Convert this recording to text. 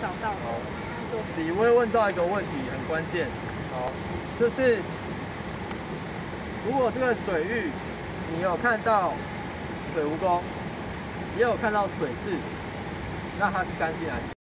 找到。好，你会问到一个问题，很关键。好，就是如果这个水域，你有看到水蜈蚣，也有看到水蛭，那它是干净还是？